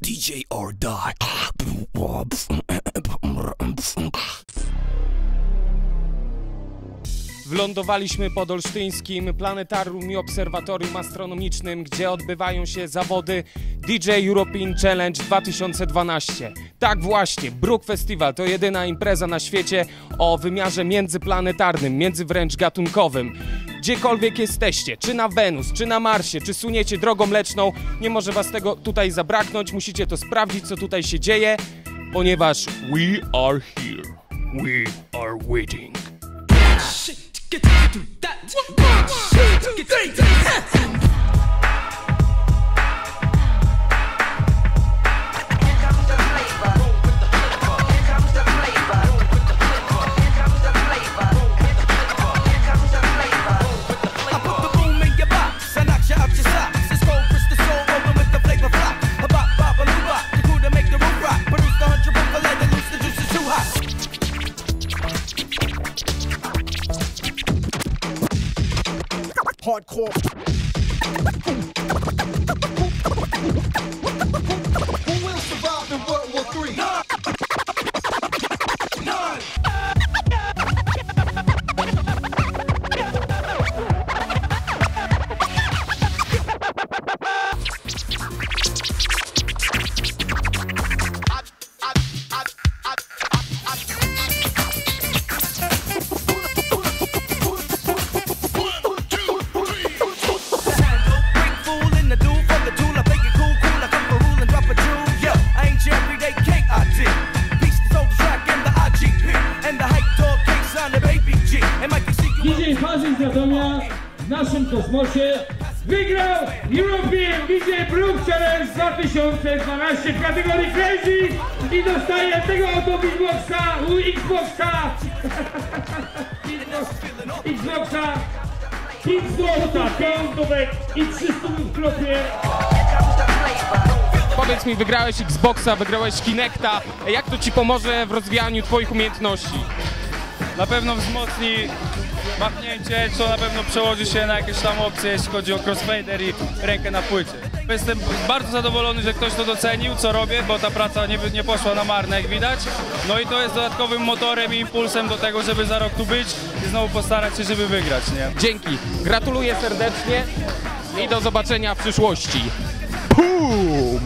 DJ or die. Wylądowaliśmy pod Olsztyńskim Planetarium i Obserwatorium Astronomicznym, gdzie odbywają się zawody DJ European Challenge 2012. Tak właśnie, Brook Festival to jedyna impreza na świecie o wymiarze międzyplanetarnym, między wręcz gatunkowym. Gdziekolwiek jesteście, czy na Wenus, czy na Marsie, czy suniecie drogą mleczną, nie może was tego tutaj zabraknąć, musicie to sprawdzić, co tutaj się dzieje, ponieważ we are here, we are waiting. I Hardcore. DJ Hazyk natomiast w naszym kosmosie wygrał European DJ Brook Challenge 2012 w kategorii Crazy i dostaje tego oto Xboxa, u Xboxa, Xboxa, Xboxa, piątówek i 300 w klopie. Powiedz mi, wygrałeś Xboxa, wygrałeś Kinecta. Jak to ci pomoże w rozwijaniu twoich umiejętności? Na pewno wzmocni machnięcie, co na pewno przełoży się na jakieś tam opcje, jeśli chodzi o crossfader i rękę na płycie. Jestem bardzo zadowolony, że ktoś to docenił, co robię, bo ta praca nie, nie poszła na marne, jak widać. No i to jest dodatkowym motorem i impulsem do tego, żeby za rok tu być i znowu postarać się, żeby wygrać, nie? Dzięki. Gratuluję serdecznie i do zobaczenia w przyszłości. Boom!